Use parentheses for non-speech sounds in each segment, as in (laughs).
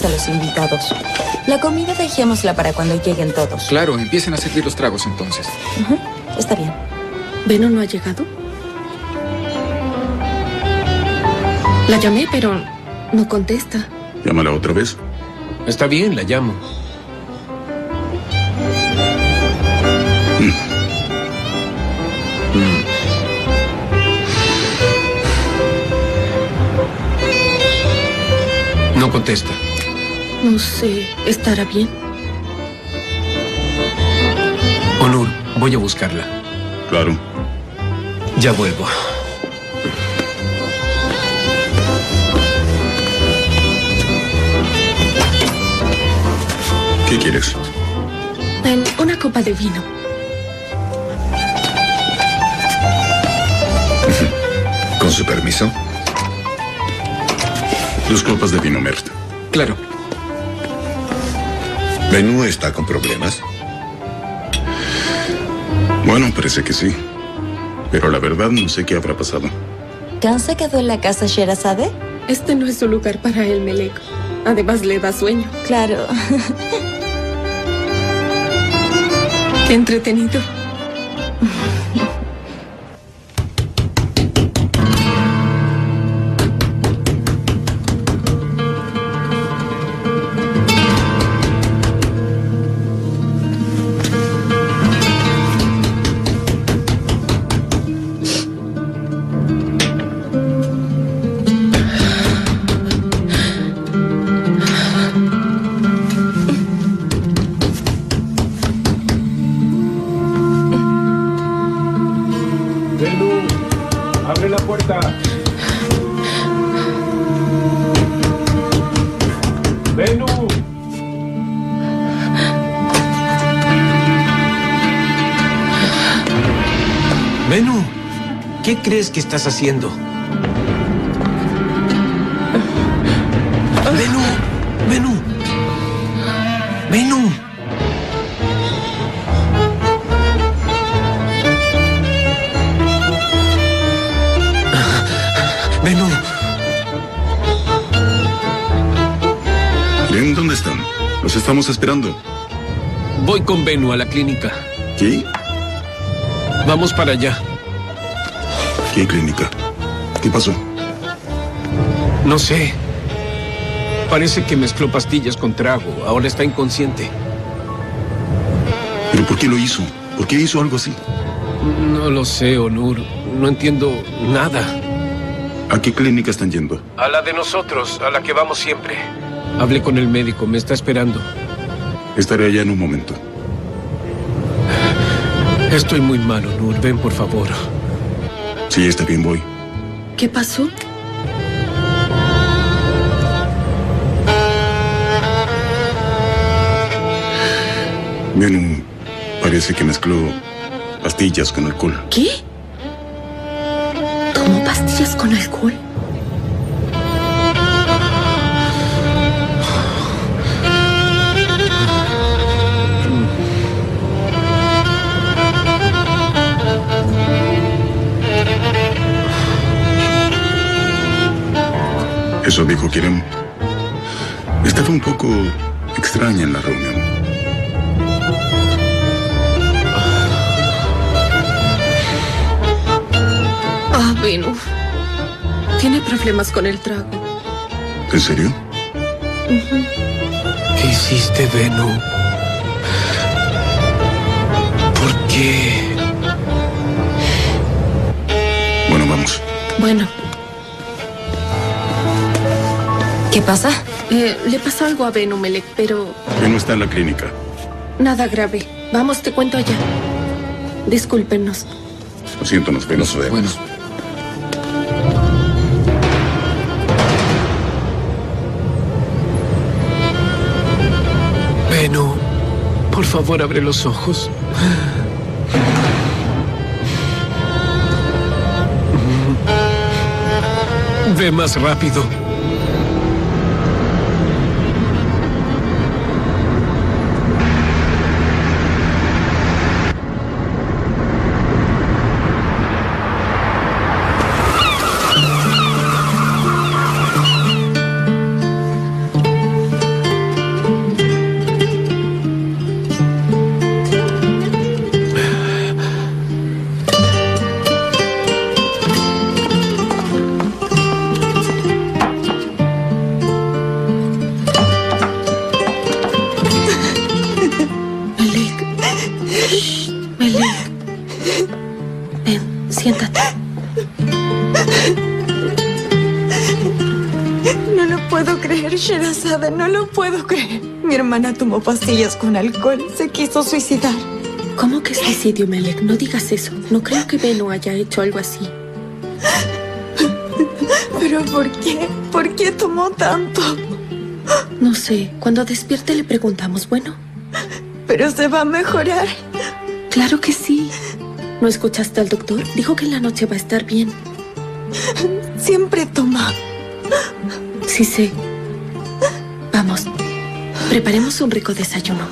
a los invitados. La comida dejémosla para cuando lleguen todos. Claro, empiecen a servir los tragos entonces. Está bien. ¿Beno no ha llegado? La llamé, pero no contesta. Llámala otra vez. Está bien, la llamo. No contesta. No sé, ¿estará bien? Onur, voy a buscarla. Claro. Ya vuelvo. ¿Qué quieres? En una copa de vino. Con su permiso. Dos copas de vino, Mert. Claro. ¿Benú está con problemas? Bueno, parece que sí. Pero la verdad no sé qué habrá pasado. ¿Khan se quedó en la casa Sherazade? Este no es su lugar para él, Melek. Además, le da sueño. Claro. (laughs) Qué entretenido. (laughs) ¿qué crees que estás haciendo? Benú, Benú. Benú. Benú. Bien, ¿dónde están? Los estamos esperando. Voy con Benú a la clínica. ¿Qué? Vamos para allá. ¿Qué clínica? ¿Qué pasó? No sé. Parece que mezcló pastillas con trago. Ahora está inconsciente. ¿Pero por qué lo hizo? ¿Por qué hizo algo así? No lo sé, Onur. No entiendo nada. ¿A qué clínica están yendo? A la de nosotros, a la que vamos siempre. Hablé con el médico, me está esperando. Estaré allá en un momento. Estoy muy mal, Onur. Ven, por favor. Sí, está bien, voy. ¿Qué pasó? Benú parece que mezcló pastillas con alcohol. ¿Qué? ¿Tomó pastillas con alcohol? Eso dijo Kirem. Estaba un poco extraña en la reunión. Ah, Benu. Tiene problemas con el trago. ¿En serio? ¿Qué hiciste, Benú? ¿Por qué? Bueno, vamos. Bueno, ¿Qué pasa? eh, le pasó algo a Benu, Melek, pero Benú está en la clínica. nada grave. Vamos, te cuento allá. Discúlpenos. Lo siento, nos vemos. Bueno, Benú, por favor, abre los ojos. Ve más rápido. Lo puedo creer. Mi hermana tomó pastillas con alcohol. Se quiso suicidar. ¿Cómo que suicidio, Melek? No digas eso. No creo que Beno haya hecho algo así. ¿Pero por qué? ¿Por qué tomó tanto? No sé. Cuando despierte le preguntamos, bueno. Pero se va a mejorar. Claro que sí. ¿No escuchaste al doctor? Dijo que en la noche va a estar bien. Siempre toma. Sí sé. Preparemos un rico desayuno.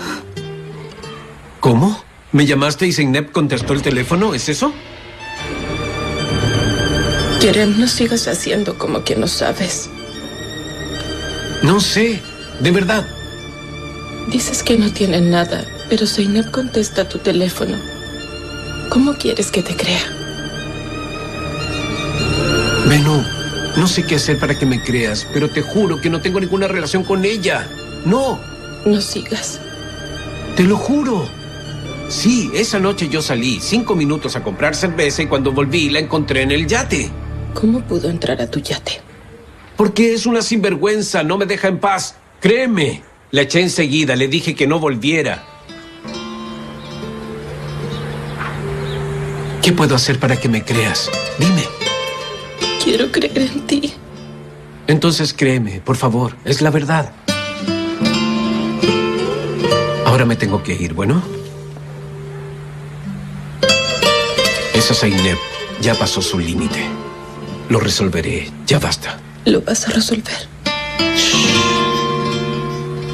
¿Cómo? ¿Me llamaste y Zeynep contestó el teléfono? ¿Es eso? Kerem, no sigas haciendo como que no sabes. No sé. De verdad. Dices que no tienen nada, pero Zeynep contesta tu teléfono. ¿Cómo quieres que te crea? Benu, no sé qué hacer para que me creas, pero te juro que no tengo ninguna relación con ella. No, No sigas. te lo juro. Sí, esa noche yo salí cinco minutos a comprar cerveza y cuando volví la encontré en el yate. ¿Cómo pudo entrar a tu yate? Porque es una sinvergüenza, no me deja en paz. Créeme. La eché enseguida, le dije que no volviera. ¿Qué puedo hacer para que me creas? Dime. Quiero creer en ti. Entonces créeme, por favor, es la verdad. Ahora me tengo que ir, ¿bueno? Esa Zaineb ya pasó su límite. Lo resolveré, ya basta. Lo vas a resolver.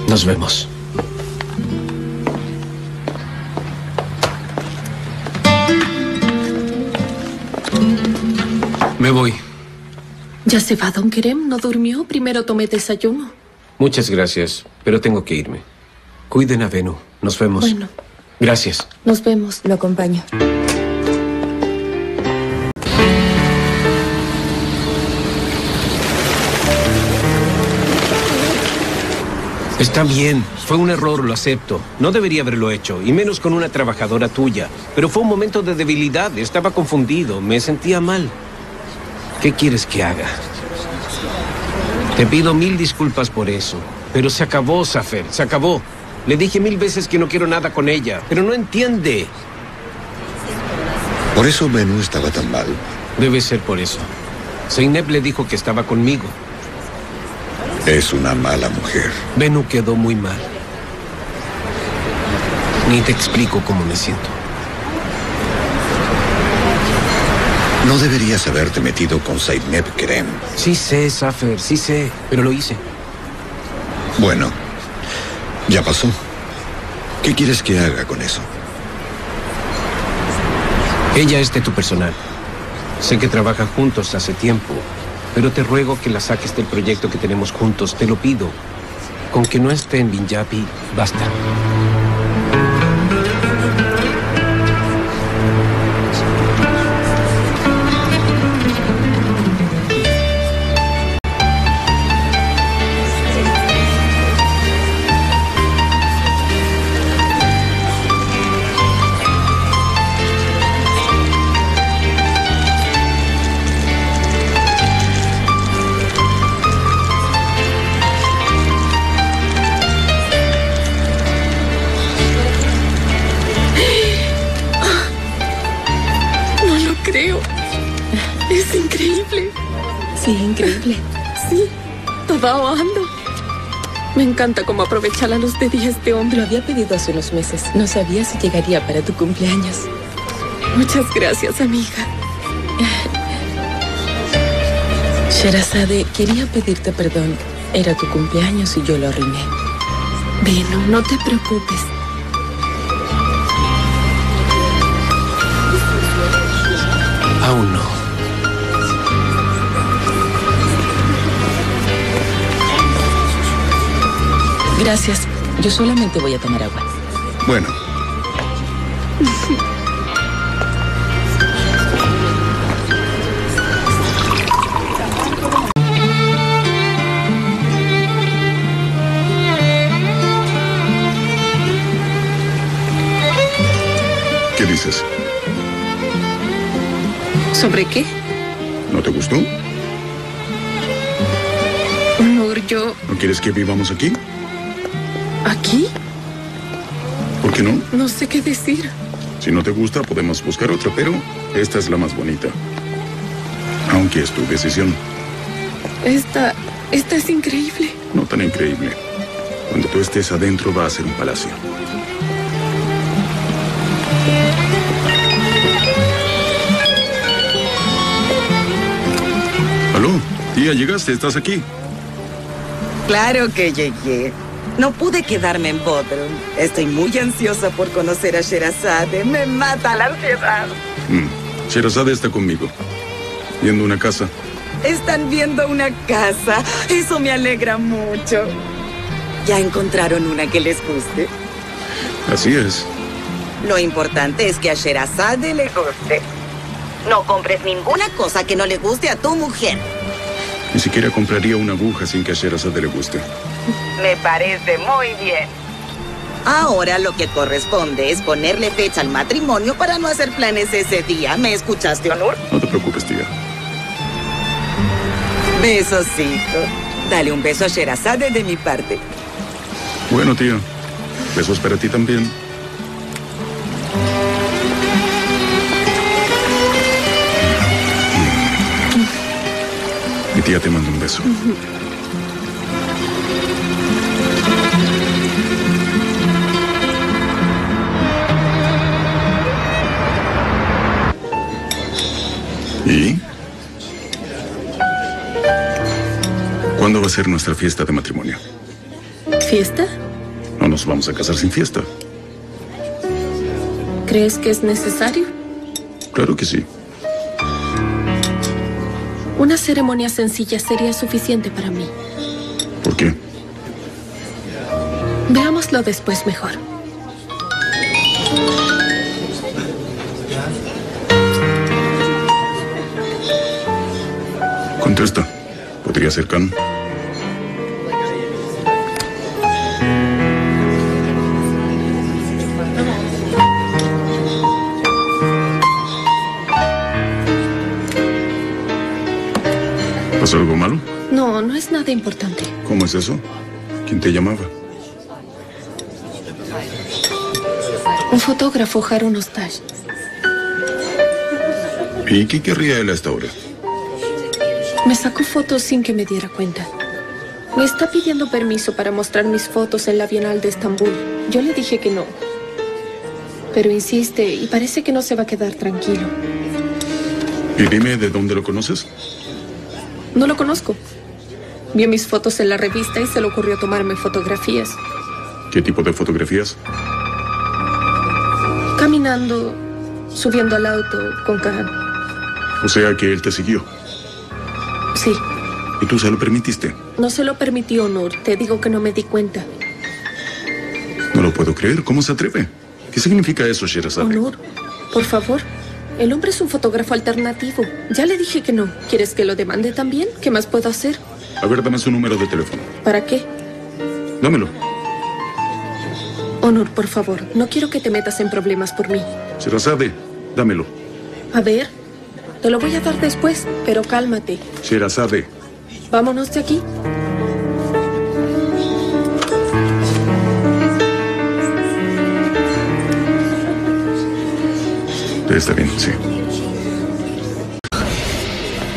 Nos vemos. Me voy. ¿Ya se va, don Kerem? ¿No durmió? Primero tomé desayuno. Muchas gracias, pero tengo que irme. Cuiden a Venu. Nos vemos. Bueno. Gracias. Nos vemos. Lo acompaño. Está bien, fue un error, lo acepto. No debería haberlo hecho, y menos con una trabajadora tuya. Pero fue un momento de debilidad, estaba confundido, me sentía mal. ¿Qué quieres que haga? Te pido mil disculpas por eso, pero se acabó, Safer, se acabó. Le dije mil veces que no quiero nada con ella, pero no entiende. Por eso Benú estaba tan mal. Debe ser por eso. Zeynep le dijo que estaba conmigo. Es una mala mujer. Benu quedó muy mal. Ni te explico cómo me siento. No deberías haberte metido con Zaineb Kerem. Sí sé, Safer, sí sé, pero lo hice. Bueno, ya pasó. ¿Qué quieres que haga con eso? Ella es de tu personal. Sé que trabajan juntos hace tiempo, pero te ruego que la saques del proyecto que tenemos juntos, te lo pido. Con que no esté en Binjabi, basta. Aprovecha la luz de día este hombre. Lo había pedido hace unos meses. No sabía si llegaría para tu cumpleaños. Muchas gracias, amiga. Sherazade, quería pedirte perdón. Era tu cumpleaños y yo lo arruiné. Beno, no te preocupes. Aún no. Gracias. Yo solamente voy a tomar agua. Bueno, ¿qué dices? ¿Sobre qué? ¿No te gustó? Yo... ¿No quieres que vivamos aquí? ¿Aquí? ¿Por qué no? No sé qué decir. Si no te gusta, podemos buscar otra, pero esta es la más bonita. Aunque es tu decisión. Esta... esta es increíble. No tan increíble. Cuando tú estés adentro va a ser un palacio. Aló, tía, llegaste, estás aquí. Claro que llegué. No pude quedarme en Bodrum. Estoy muy ansiosa por conocer a Sherazade. Me mata la ansiedad. Mm. Sherazade está conmigo. Viendo una casa. Están viendo una casa. Eso me alegra mucho. ¿Ya encontraron una que les guste? Así es. Lo importante es que a Sherazade le guste. No compres ninguna cosa que no le guste a tu mujer. Ni siquiera compraría una aguja sin que a Sherazade le guste. Me parece muy bien. Ahora lo que corresponde es ponerle fecha al matrimonio para no hacer planes ese día. ¿Me escuchaste, Honor? No te preocupes, tía. Besosito. Dale un beso a Sherazade de mi parte. Bueno, tía. Besos para ti también. Mi tía te manda un beso. (laughs) ¿Y? ¿Cuándo va a ser nuestra fiesta de matrimonio? ¿Fiesta? No nos vamos a casar sin fiesta. ¿Crees que es necesario? Claro que sí. Una ceremonia sencilla sería suficiente para mí. ¿Por qué? Veámoslo después mejor. Contesta. ¿Podría ser Khan? ¿Pasó algo malo? No, no es nada importante. ¿Cómo es eso? ¿Quién te llamaba? Un fotógrafo, Harun Ostash. ¿Y qué querría él a esta hora? Me sacó fotos sin que me diera cuenta. Me está pidiendo permiso para mostrar mis fotos en la Bienal de Estambul. Yo le dije que no. Pero insiste y parece que no se va a quedar tranquilo. Y dime, ¿de dónde lo conoces? No lo conozco. Vio mis fotos en la revista y se le ocurrió tomarme fotografías. ¿Qué tipo de fotografías? Caminando, subiendo al auto con Khan. O sea que él te siguió. Sí, ¿Y tú se lo permitiste? no se lo permitió Nur. Te digo que no me di cuenta. No lo puedo creer. ¿Cómo se atreve? ¿Qué significa eso, Sherazade? Onur, por favor. El hombre es un fotógrafo alternativo. Ya le dije que no. ¿Quieres que lo demande también? ¿Qué más puedo hacer? A ver, dame su número de teléfono. ¿Para qué? Dámelo. Onur, por favor. No quiero que te metas en problemas por mí. Sherazade, dámelo. A ver, te lo voy a dar después, pero cálmate. Sherazade. Vámonos de aquí. Está bien, sí.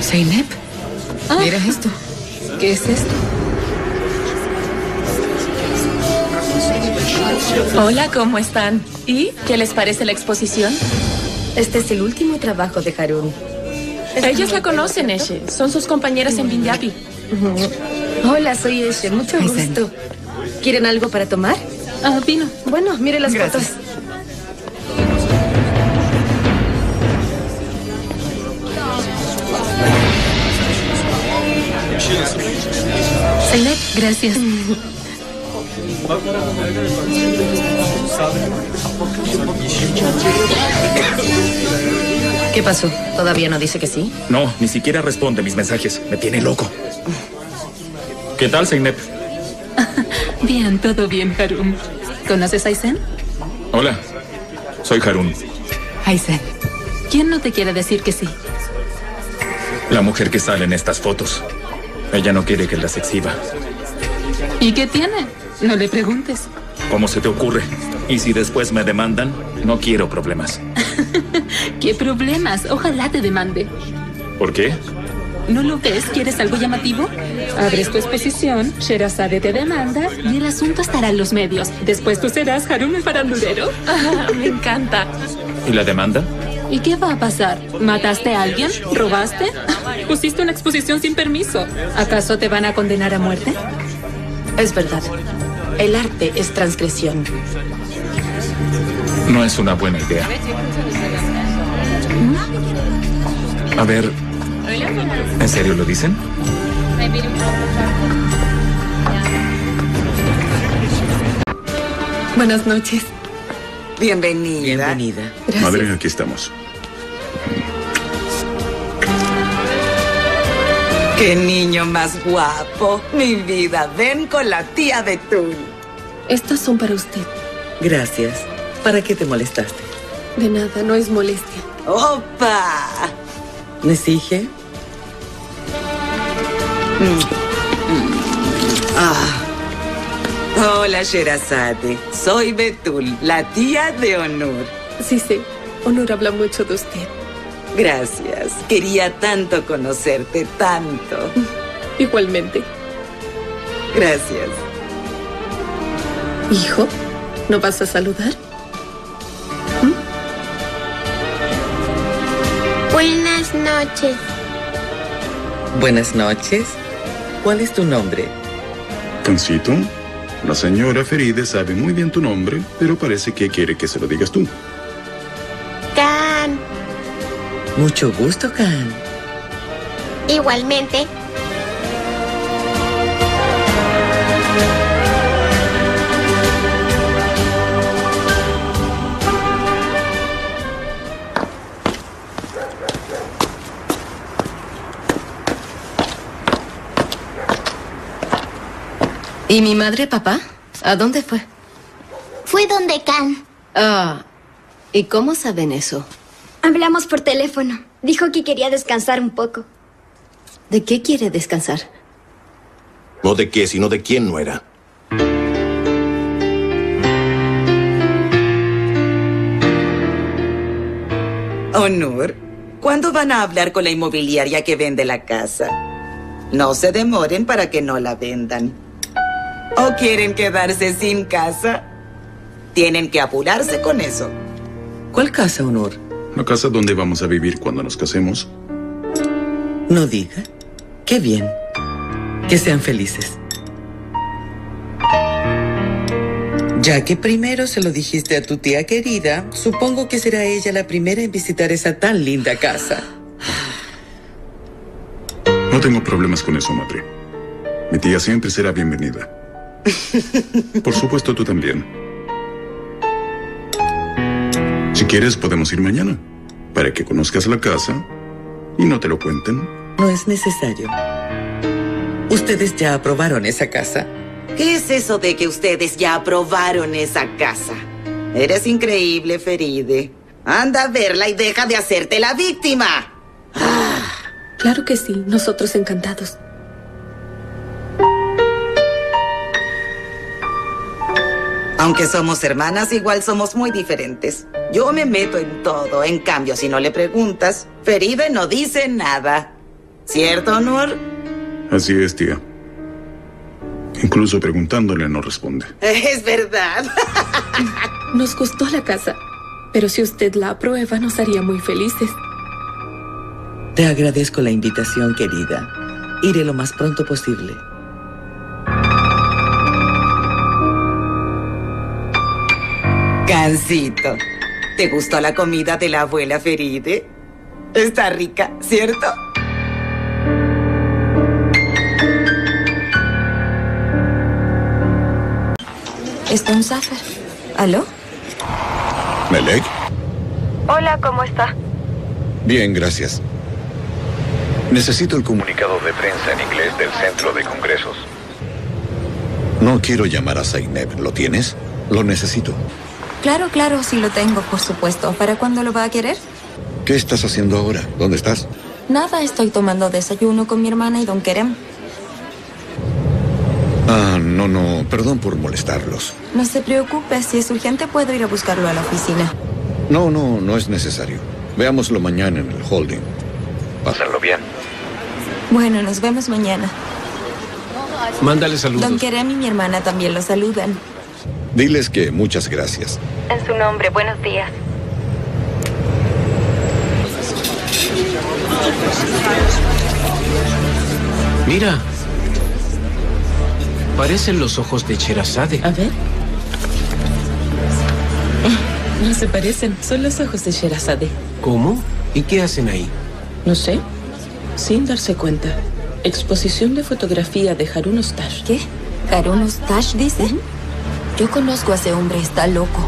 Zeynep, mira esto. ¿Qué es esto? Hola, ¿cómo están? ¿Y qué les parece la exposición? Este es el último trabajo de Harun. Ellos la conocen, Eshe. Son sus compañeras en Binyabi. Hola, soy Eshe. Mucho gusto. ¿Quieren algo para tomar? Ah, vino. Bueno, mire las Gracias. fotos. Zeynep, gracias. (laughs) ¿Qué pasó? ¿Todavía no dice que sí? No, ni siquiera responde mis mensajes. Me tiene loco. ¿Qué tal, Zeynep? (laughs) Bien, todo bien, Harun. ¿Conoces a Aizen? Hola, soy Harun, Aizen. ¿Quién no te quiere decir que sí? la mujer que sale en estas fotos. Ella no quiere que las exhiba. ¿Y qué tiene? No le preguntes. ¿Cómo se te ocurre? Y si después me demandan, no quiero problemas. (laughs) ¿Qué problemas? Ojalá te demande. ¿Por qué? ¿No lo ves? ¿Quieres algo llamativo? Abres tu exposición, Sherazade te demanda y el asunto estará en los medios. Después tú serás Harun el farandulero. (laughs) me encanta. ¿Y la demanda? ¿Y qué va a pasar? ¿Mataste a alguien? ¿Robaste? ¿Pusiste una exposición sin permiso? ¿Acaso te van a condenar a muerte? Es verdad. El arte es transgresión. No es una buena idea. A ver, ¿en serio lo dicen? Buenas noches. Bienvenida. Bienvenida. Madre, aquí estamos. ¡Qué niño más guapo! Mi vida, ven con la tía Betul. Estas son para usted. Gracias. ¿Para qué te molestaste? De nada, no es molestia. ¡Opa! ¿Me sigue? Ah. Hola, Sherazade. Soy Betul, la tía de Onur. Sí, sí. Onur habla mucho de usted. Gracias. Quería tanto conocerte, tanto. (laughs) Igualmente. Gracias. Hijo, ¿no vas a saludar? Buenas noches. Buenas noches. ¿Cuál es tu nombre? Cancito, la señora Feride sabe muy bien tu nombre, pero parece que quiere que se lo digas tú. Can. Mucho gusto, Khan. Igualmente. ¿Y mi madre, papá? ¿A dónde fue? Fui donde Can. Ah, ¿y cómo saben eso? Hablamos por teléfono. Dijo que quería descansar un poco. ¿De qué quiere descansar? No de qué, sino de quién no era. Onur, ¿cuándo van a hablar con la inmobiliaria que vende la casa? No se demoren para que no la vendan. ¿O quieren quedarse sin casa? Tienen que apurarse con eso. ¿Cuál casa, Honor? La casa donde vamos a vivir cuando nos casemos. No diga. Qué bien. Que sean felices. Ya que primero se lo dijiste a tu tía querida, supongo que será ella la primera en visitar esa tan linda casa. No tengo problemas con eso, madre. Mi tía siempre será bienvenida. Por supuesto, tú también. Si quieres, podemos ir mañana, para que conozcas la casa y no te lo cuenten. No es necesario. Ustedes ya aprobaron esa casa. ¿Qué es eso de que ustedes ya aprobaron esa casa? Eres increíble, Feride. Anda a verla y deja de hacerte la víctima. Claro que sí, nosotros encantados. Aunque somos hermanas, igual somos muy diferentes. Yo me meto en todo. En cambio, si no le preguntas, Feride no dice nada. ¿Cierto, Nur? Así es, tía. Incluso preguntándole no responde. (laughs) Es verdad. (laughs) Nos gustó la casa, pero si usted la aprueba nos haría muy felices. Te agradezco la invitación, querida. Iré lo más pronto posible. Cancito, ¿te gustó la comida de la abuela Feride? Está rica, ¿cierto? Está un Zafar. ¿Aló? ¿Melek? Hola, ¿cómo está? Bien, gracias. Necesito el comunicado de prensa en inglés del Centro de Congresos. No quiero llamar a Zaineb. ¿Lo tienes? Lo necesito. Claro, claro, sí lo tengo, por supuesto. ¿Para cuándo lo va a querer? ¿Qué estás haciendo ahora? ¿Dónde estás? Nada, estoy tomando desayuno con mi hermana y don Kerem. Ah, no, no, perdón por molestarlos. No se preocupe, si es urgente puedo ir a buscarlo a la oficina. No, no, no es necesario. Veámoslo mañana en el holding. Pásenlo bien. Bueno, nos vemos mañana. Mándale saludos. Don Kerem y mi hermana también lo saludan. Diles que muchas gracias. En su nombre, buenos días. Mira. Parecen los ojos de Cherazade. A ver. No se parecen, son los ojos de Sherazade. ¿Cómo? ¿Y qué hacen ahí? No sé, sin darse cuenta. Exposición de fotografía de Harun Ostash. ¿Qué? ¿Harun Ostash dice? Yo conozco a ese hombre, está loco.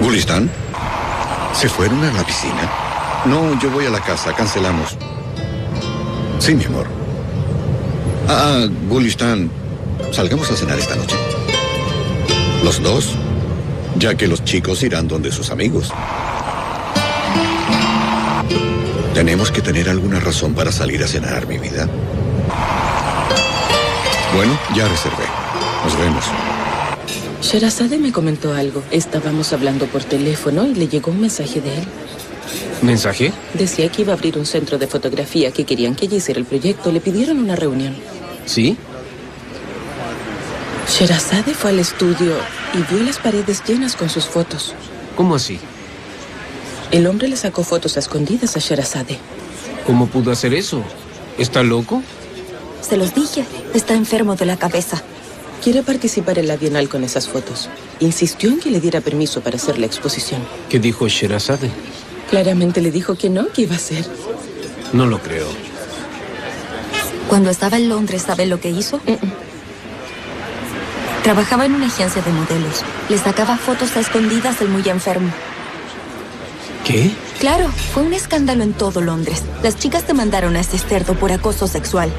¿Gulistán? ¿Se fueron a la piscina? No, yo voy a la casa, cancelamos. Sí, mi amor. Ah, Gulistán, salgamos a cenar esta noche. ¿Los dos? Ya que los chicos irán donde sus amigos. Tenemos que tener alguna razón para salir a cenar, mi vida. Bueno, ya reservé. Nos vemos. Sherazade me comentó algo. Estábamos hablando por teléfono y le llegó un mensaje de él. ¿Mensaje? Decía que iba a abrir un centro de fotografía, que querían que ella hiciera el proyecto. Le pidieron una reunión. ¿Sí? Sherazade fue al estudio y vio las paredes llenas con sus fotos. ¿Cómo así? El hombre le sacó fotos a escondidas a Sherazade. ¿Cómo pudo hacer eso? ¿Está loco? Se los dije, está enfermo de la cabeza. Quiere participar en la Bienal con esas fotos. Insistió en que le diera permiso para hacer la exposición. ¿Qué dijo Sherazade? Claramente le dijo que no, que iba a hacer. No lo creo. Cuando estaba en Londres, ¿sabe lo que hizo? Trabajaba en una agencia de modelos. Le sacaba fotos a escondidas del muy enfermo. ¿Qué? Claro, fue un escándalo en todo Londres. Las chicas demandaron a ese cerdo por acoso sexual.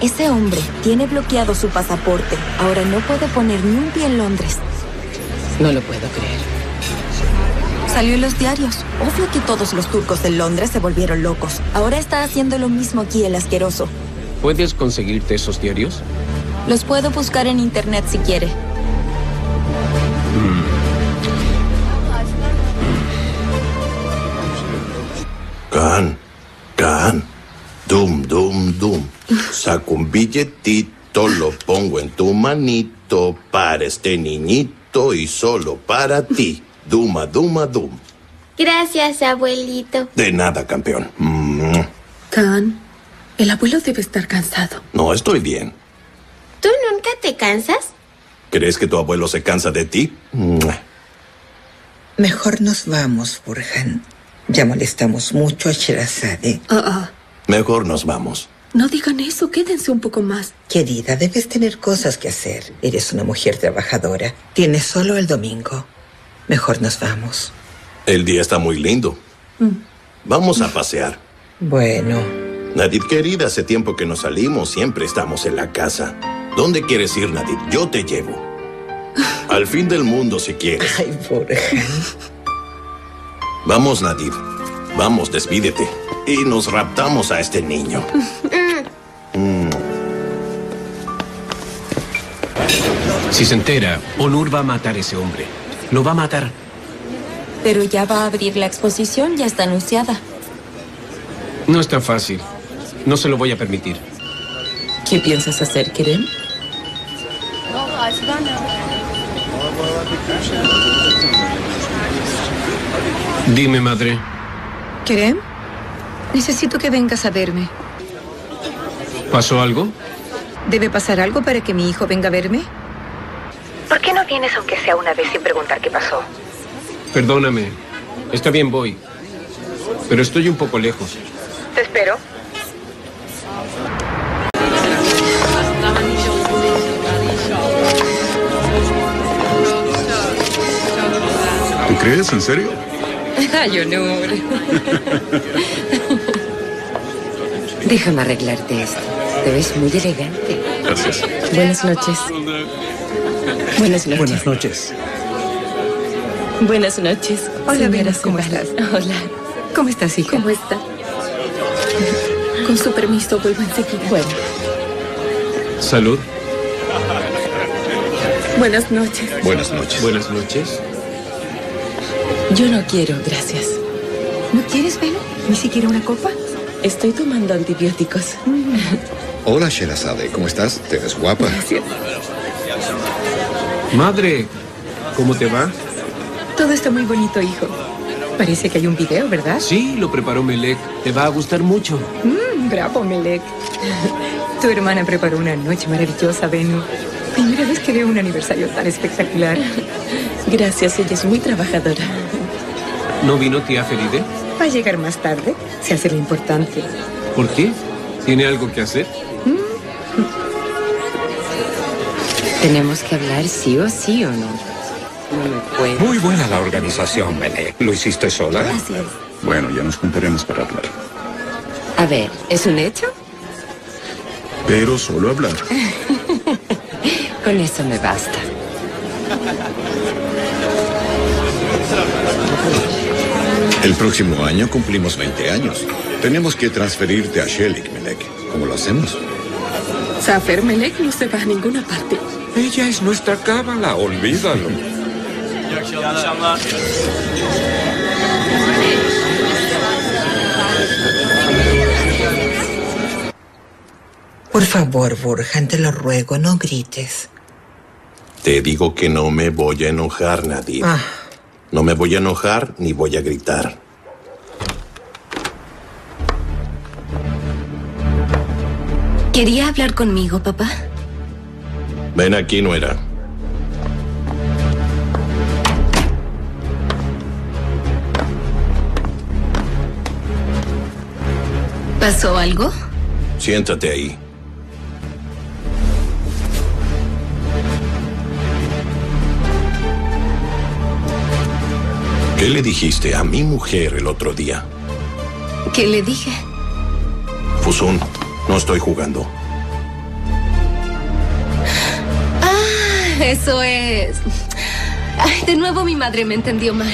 Ese hombre tiene bloqueado su pasaporte. Ahora no puede poner ni un pie en Londres. No lo puedo creer. Salió en los diarios. Obvio que todos los turcos de Londres se volvieron locos. Ahora está haciendo lo mismo aquí el asqueroso. ¿Puedes conseguirte esos diarios? Los puedo buscar en internet si quiere. Can, can, dum, dum, dum. Saco un billetito, lo pongo en tu manito para este niñito y solo para ti. Duma, duma, dum. Gracias, abuelito. De nada, campeón. Khan, el abuelo debe estar cansado. No, estoy bien. ¿Tú nunca te cansas? ¿Crees que tu abuelo se cansa de ti? Mejor nos vamos, Burhan. Ya molestamos mucho a Sherazade. Ah, ah, Mejor nos vamos. no digan eso, quédense un poco más. Querida, debes tener cosas que hacer. Eres una mujer trabajadora. Tienes solo el domingo. Mejor nos vamos. El día está muy lindo. Vamos a pasear. Bueno, Nadit, querida, hace tiempo que no salimos, siempre estamos en la casa. ¿Dónde quieres ir, Nadit? Yo te llevo. (laughs) Al fin del mundo, si quieres. Ay, Burhan. Vamos, Nadid. Vamos, despídete. Y nos raptamos a este niño. Mm. Si se entera, Onur va a matar a ese hombre. Lo va a matar. Pero ya va a abrir la exposición, ya está anunciada. No está fácil. No se lo voy a permitir. ¿Qué piensas hacer, Kerem? Dime, madre. Kerem, necesito que vengas a verme. ¿Pasó algo? ¿Debe pasar algo para que mi hijo venga a verme? ¿Por qué no vienes aunque sea una vez sin preguntar qué pasó? Perdóname. Está bien, voy. Pero estoy un poco lejos. Te espero. ¿Tú crees? ¿En serio? (laughs) Ay, honor. Déjame arreglarte esto. Te ves muy elegante. Gracias. Buenas noches. Buenas noches. Buenas noches. Buenas noches. Hola, Venus, ¿cómo estás? Hola. ¿Cómo estás, hija? ¿Cómo está? Con su permiso, vuelvo enseguida. Bueno, Salud. Buenas noches. Buenas noches. Buenas noches. Yo no quiero, gracias. ¿No quieres, Beno? ¿Ni siquiera una copa? Estoy tomando antibióticos. (laughs) Hola, Sherazade. ¿Cómo estás? Te ves guapa. Madre, ¿cómo te va? Todo está muy bonito, hijo. Parece que hay un video, ¿verdad? Sí, lo preparó Melek. Te va a gustar mucho. Mmm, bravo, Melek. (laughs) Tu hermana preparó una noche maravillosa, Benu. Primera vez que veo un aniversario tan espectacular. Gracias, ella es muy trabajadora. ¿No vino tía Feride? Va a llegar más tarde. Se hace lo importante. ¿Por qué? ¿Tiene algo que hacer? Tenemos que hablar sí o sí o no. No me puedo. Muy buena la organización, Melek. ¿Lo hiciste sola? Gracias. Bueno, ya nos juntaremos para hablar. A ver, ¿es un hecho? Pero solo hablar. (laughs) Con eso me basta. El próximo año cumplimos 20 años. Tenemos que transferirte a Shelik, Melek. ¿Cómo lo hacemos? Safer Melek no se va a ninguna parte. Ella es nuestra cábala, olvídalo. Por favor, Burhan, te lo ruego, no grites. Te digo que no me voy a enojar, Nadir. Ah, No me voy a enojar ni voy a gritar. ¿Quería hablar conmigo, papá? Ven aquí, nuera. ¿Pasó algo? Siéntate ahí. ¿Qué le dijiste a mi mujer el otro día? ¿Qué le dije? Fusun, no estoy jugando. Ah, eso es... Ay, de nuevo mi madre me entendió mal.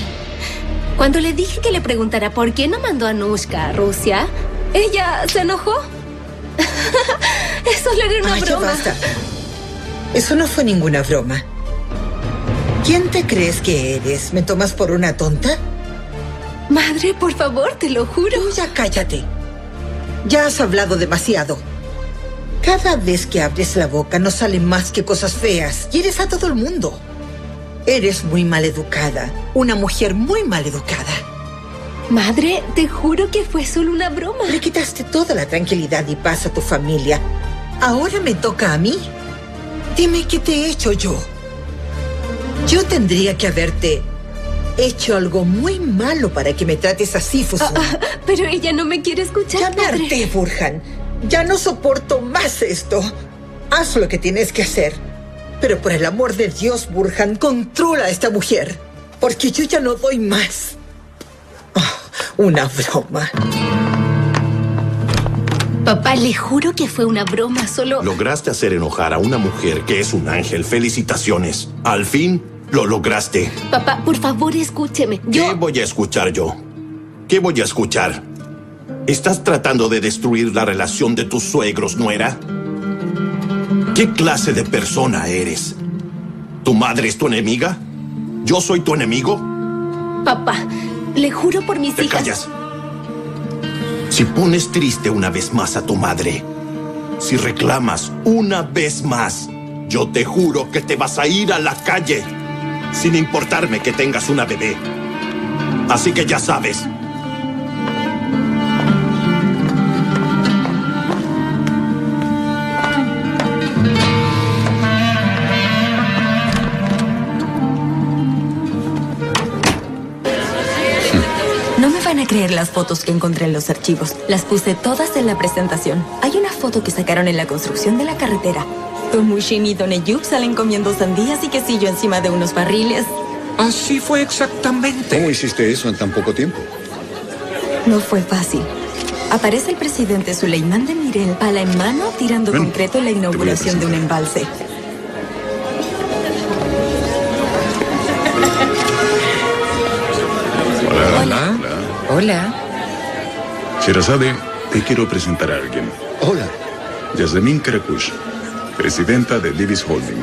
Cuando le dije que le preguntara por qué no mandó a Anushka a Rusia, ella se enojó. (laughs) Eso le era una ay, ya broma. basta. Eso no fue ninguna broma. ¿Quién te crees que eres? ¿Me tomas por una tonta? Madre, por favor, te lo juro. Tú ya cállate. Ya has hablado demasiado. Cada vez que abres la boca no salen más que cosas feas. Y eres a todo el mundo. Eres muy maleducada. Una mujer muy maleducada. Madre, te juro que fue solo una broma. Le quitaste toda la tranquilidad y paz a tu familia. Ahora me toca a mí. Dime qué te he hecho yo. Yo tendría que haberte hecho algo muy malo para que me trates así, Fusun. Ah, pero ella no me quiere escuchar, ya me harté, Burhan. Ya no soporto más esto. Haz lo que tienes que hacer. Pero por el amor de Dios, Burhan, controla a esta mujer. Porque yo ya no doy más. Ah, una broma. Papá, le juro que fue una broma, solo... Lograste hacer enojar a una mujer que es un ángel. Felicitaciones. Al fin lo lograste. Papá, por favor, escúcheme. ¿Qué Yo... voy a escuchar yo? ¿Qué voy a escuchar? ¿Estás tratando de destruir la relación de tus suegros, nuera? ¿Qué clase de persona eres? ¿Tu madre es tu enemiga? ¿Yo soy tu enemigo? Papá, le juro por mis Te hijas... callas. Si pones triste una vez más a tu madre, si reclamas una vez más, yo te juro que te vas a ir a la calle, sin importarme que tengas una bebé. Así que ya sabes. Creer las fotos que encontré en los archivos. Las puse todas en la presentación. Hay una foto que sacaron en la construcción de la carretera. Tomushin y Don Eyub salen comiendo sandías y quesillo encima de unos barriles. Así fue exactamente. ¿Cómo hiciste eso en tan poco tiempo? No fue fácil. Aparece el presidente Suleimán de Mirel, pala en mano, tirando Ven, concreto en la inauguración de un embalse. Hola. Sherazade, te quiero presentar a alguien. Hola. Yasmin Karakush, presidenta de Divis Holding.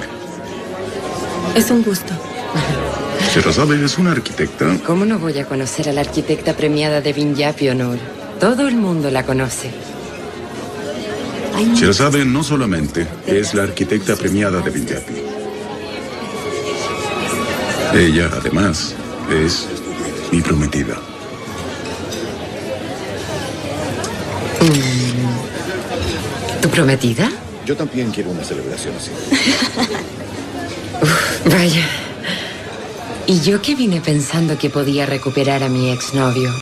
Es un gusto. Sherazade es una arquitecta. ¿Cómo no voy a conocer a la arquitecta premiada de Vinyapi Honor? Todo el mundo la conoce. Sherazade no solamente es la arquitecta premiada de Vinyapi. Ella, además, es mi prometida. ¿Tu prometida? Yo también quiero una celebración así. (laughs) Vaya. Y yo que vine pensando que podía recuperar a mi exnovio.